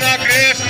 la cresta.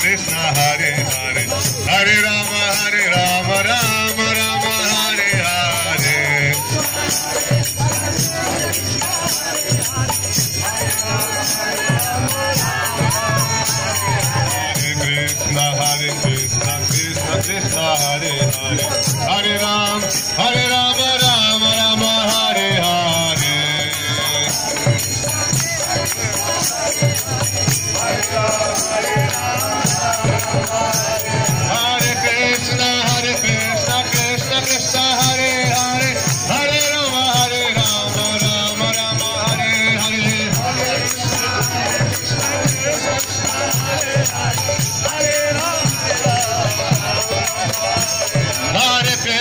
Krishna Hare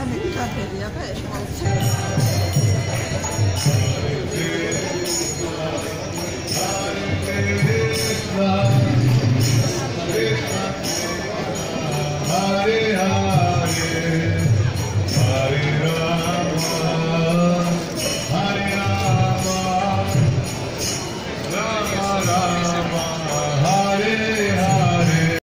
antigamente carteirinha velha.